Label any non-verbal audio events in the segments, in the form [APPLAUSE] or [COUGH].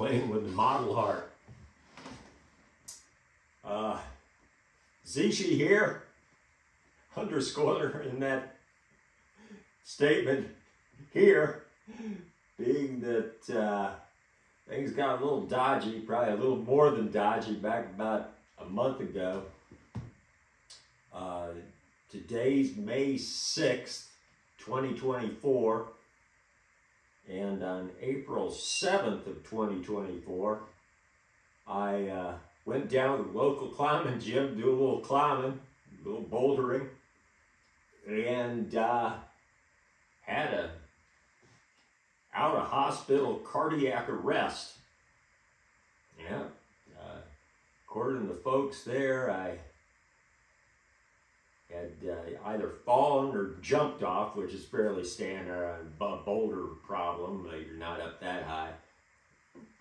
playing with the model heart. Uh, Zschiesche here, underscore in that statement here, being that uh, things got a little dodgy, probably a little more than dodgy back about a month ago. Uh, today's May 6th, 2024. And on April 7th of 2024, I uh, went down to the local climbing gym, do a little climbing, a little bouldering, and uh, had a out of hospital cardiac arrest. Yeah, uh, according to the folks there, I had uh, either fallen or jumped off, which is fairly standard, a boulder problem, uh, you're not up that high.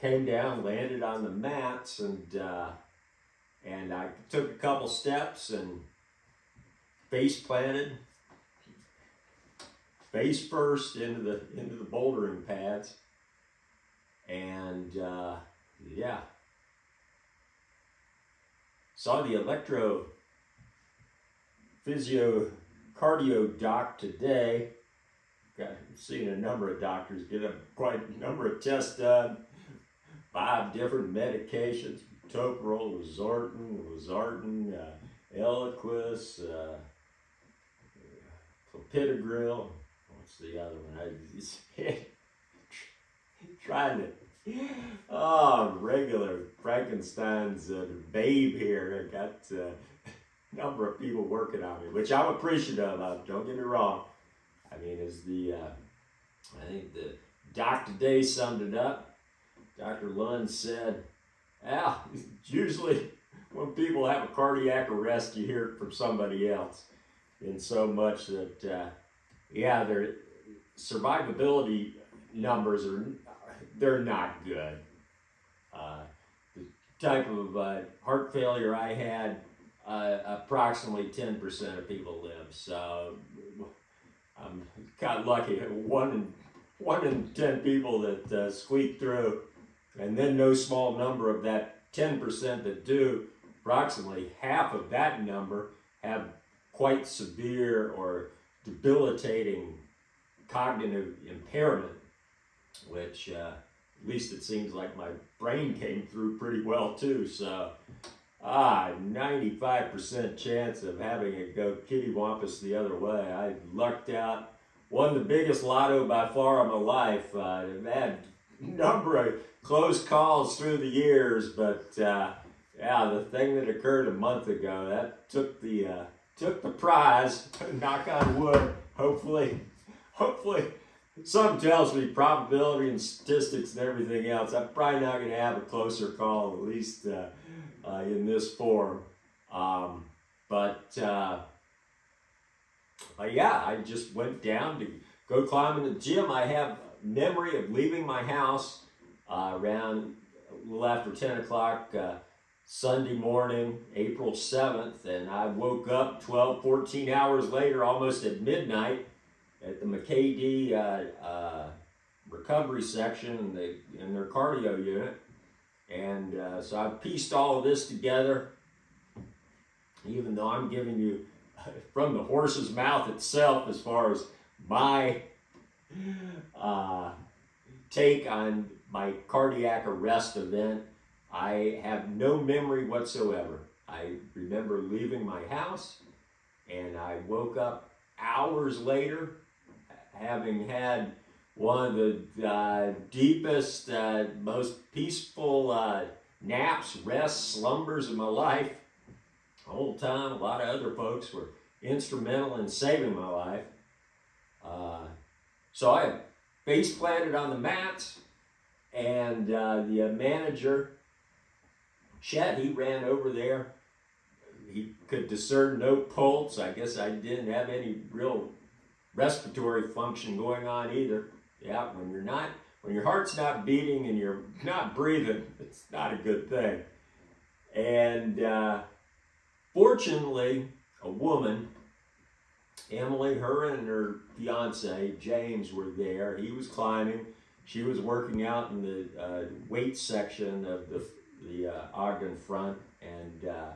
Came down, landed on the mats, and uh, and I took a couple steps and face planted, face first into the into the bouldering pads, and uh, yeah, saw the electro physio cardio doc today. Got seen a number of doctors get a quite a number of tests done. Five different medications: toprol, losartan, losartan, uh, Eliquis, uh, clopidogrel. What's the other one? I [LAUGHS] trying to. Oh, regular Frankenstein's uh, babe here. I got. Uh, number of people working on me, which I'm appreciative of. Don't get me wrong. I mean, as the uh, I think the Dr. Day summed it up. Dr. Lund said, "Ah, [LAUGHS] usually when people have a cardiac arrest, you hear it from somebody else." In so much that, uh, yeah, their survivability numbers are they're not good. Uh, the type of uh, heart failure I had uh, approximately 10% of people live. So I'm of lucky. One in, one in 10 people that uh, squeak through, and then no small number of that 10% that do, approximately half of that number have quite severe or debilitating cognitive impairment, which uh, at least it seems like my brain came through pretty well too. So Ah, 95% chance of having it go kitty wampus the other way. I lucked out. Won the biggest lotto by far of my life. Uh, I've had a number of close calls through the years, but uh, yeah, the thing that occurred a month ago, that took the uh, took the prize. [LAUGHS] Knock on wood. Hopefully, [LAUGHS] hopefully, some tells me probability and statistics and everything else. I'm probably not going to have a closer call, at least uh, uh, in this form. Um, but, uh, but yeah, I just went down to go climb in the gym. I have memory of leaving my house uh, around a little after 10 o'clock uh, Sunday morning, April 7th, and I woke up 12, 14 hours later, almost at midnight, at the McKay-Dee uh, uh, recovery section in, the, in their cardio unit. And uh, so I've pieced all of this together, even though I'm giving you [LAUGHS] from the horse's mouth itself as far as my uh, take on my cardiac arrest event. I have no memory whatsoever. I remember leaving my house and I woke up hours later having had one of the uh, deepest, uh, most peaceful uh, naps, rests, slumbers of my life. The whole time, a lot of other folks were instrumental in saving my life. Uh, so I face planted on the mats, and uh, the manager, Chet, he ran over there. He could discern no pulse. I guess I didn't have any real respiratory function going on either. Yeah, when you're not, when your heart's not beating and you're not breathing, it's not a good thing. And uh, fortunately, a woman, Emily, her and her fiance, James, were there. He was climbing. she was working out in the uh, weight section of the the uh, Ogden front, and uh,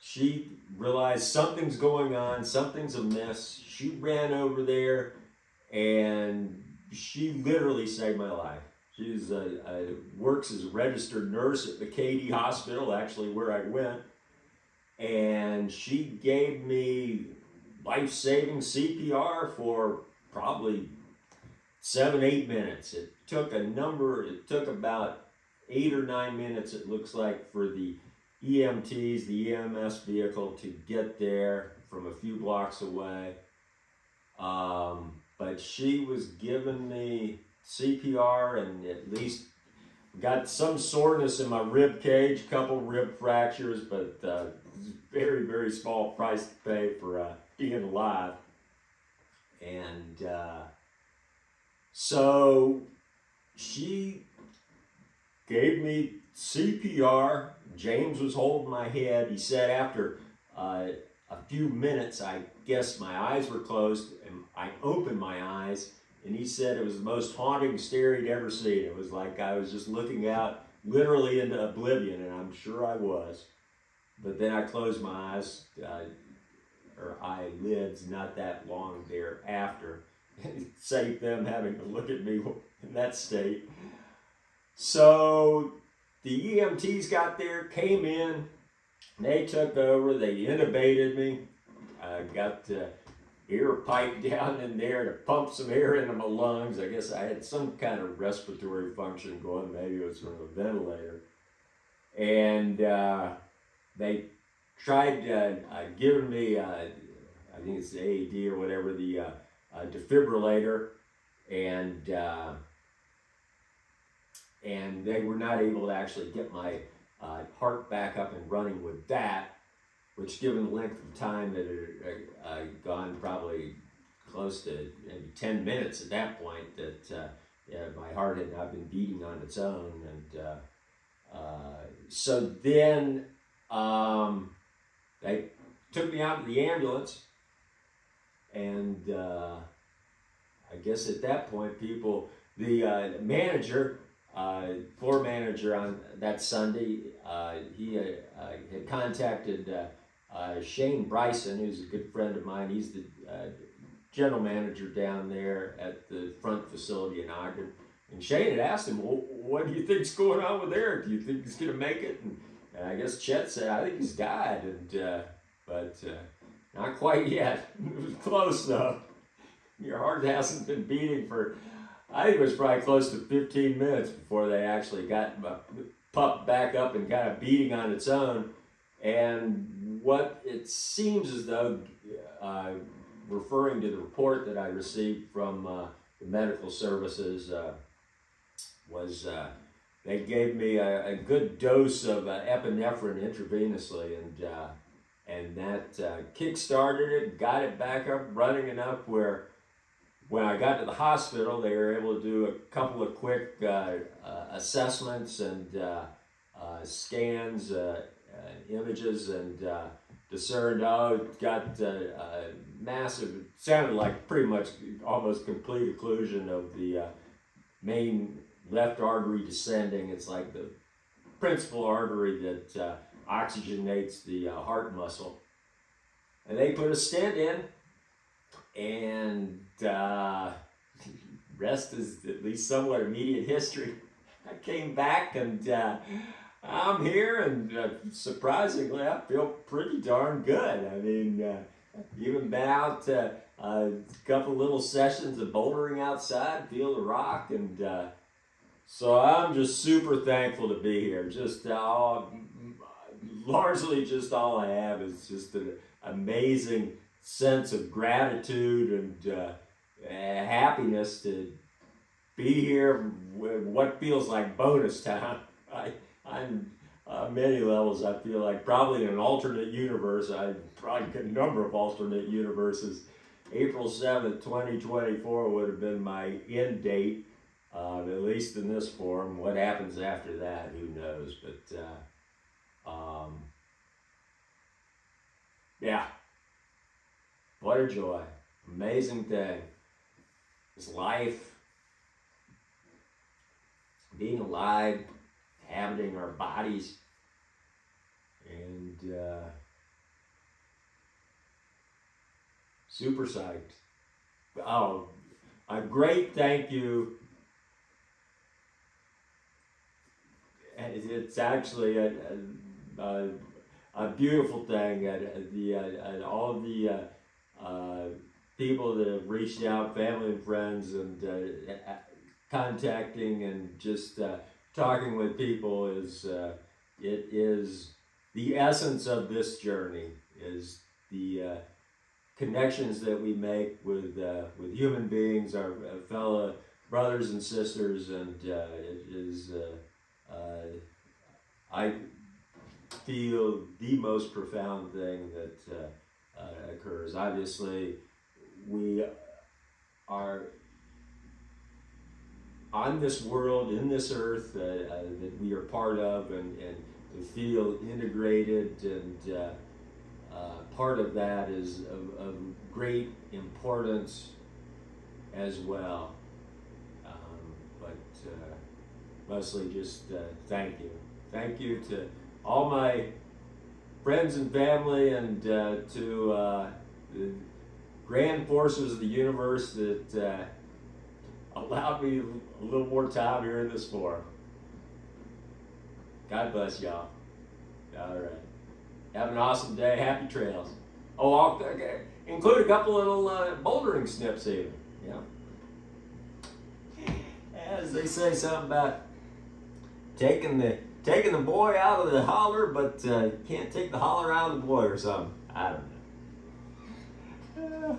she realized something's going on, something's amiss. She ran over there, and she literally saved my life. She works as a registered nurse at the Katy Hospital, actually where I went, and she gave me life-saving CPR for probably seven, eight minutes. It took a number, it took about eight or nine minutes, it looks like, for the EMTs, the EMS vehicle to get there from a few blocks away. Um, but she was giving me CPR and at least got some soreness in my rib cage, a couple rib fractures, but uh, very, very small price to pay for uh, being alive. And uh, so she gave me CPR. James was holding my head. He said after uh, a few minutes, I guess my eyes were closed, and I opened my eyes, and he said it was the most haunting stare he'd ever seen. It was like I was just looking out literally into oblivion, and I'm sure I was. But then I closed my eyes, uh, or eyelids, not that long thereafter. [LAUGHS] Save them having to look at me in that state. So the EMTs got there, came in, they took over, they intubated me. I got the ear pipe [LAUGHS] down in there to pump some air into my lungs. I guess I had some kind of respiratory function going, maybe it was from a ventilator. And uh, they tried uh, uh, giving me, uh, I think it's AED or whatever, the uh, uh, defibrillator. And and they were not able to actually get my uh, heart back up and running with that, which given the length of time that had uh, gone probably close to maybe 10 minutes at that point, that uh, yeah, my heart had not been beating on its own. And uh, uh, so then um, they took me out to the ambulance, and uh, I guess at that point, people, the manager, uh, floor manager on that Sunday, uh, he uh, uh had contacted uh, uh, Shane Bryson, who's a good friend of mine. He's the general manager down there at the front facility in Ogden. And Shane had asked him, well, what do you think's going on with Eric? Do you think he's going to make it? And, and, I guess Chet said, I think he's died. And, but not quite yet. [LAUGHS] it was close though. Your heart hasn't been beating for I think it was probably close to 15 minutes before they actually got pumped back up and kind of beating on its own. And what it seems as though, uh, referring to the report that I received from uh, the medical services, uh, was uh, they gave me a, a good dose of uh, epinephrine intravenously, and uh, and that kick-started it, got it back up running enough where when I got to the hospital, they were able to do a couple of quick uh, uh, assessments and uh, uh scans, uh, uh, images, and discerned, oh, got massive, sounded like pretty much almost complete occlusion of the main left artery descending. It's like the principal artery that oxygenates the heart muscle. And they put a stent in and uh, rest is at least somewhat immediate history. I came back and uh, I'm here, and uh, surprisingly, I feel pretty darn good. I mean, uh, even been out uh, a couple little sessions of bouldering outside, feel the Rock, and uh, so I'm just super thankful to be here. Just all, largely, just all I have is just an amazing sense of gratitude and uh, happiness to be here with what feels like bonus time. [LAUGHS] I, I'm uh, many levels. I feel like probably in an alternate universe. I probably a number of alternate universes. April seventh, twenty twenty four would have been my end date, uh, at least in this form. What happens after that, who knows? But uh, um, yeah, what a joy. Amazing day. This life, being alive, inhabiting our bodies, and uh, super psyched. Oh, a great thank you. It's actually a, a, a beautiful thing. that the uh, all of the uh, uh, people that have reached out, family and friends, and uh, contacting and just uh, talking with people is uh, it is the essence of this journey. Is the connections that we make with uh, with human beings, our fellow brothers and sisters, and uh, it is uh, uh, I feel the most profound thing that uh, uh, occurs. Obviously, we are on this world, in this earth that we are part of, and, and feel integrated and uh, part of that is of, of, great importance as well. Um, but uh, mostly just uh, thank you. Thank you to all my friends and family and uh, to uh, the grand forces of the universe that allowed me a little more time here in this forum. God bless y'all. All right. Have an awesome day. Happy trails. Oh, I'll okay. include a couple little uh, bouldering snips even. Yeah. As they say something about taking the taking the boy out of the holler, but uh, can't take the holler out of the boy or something. I don't know.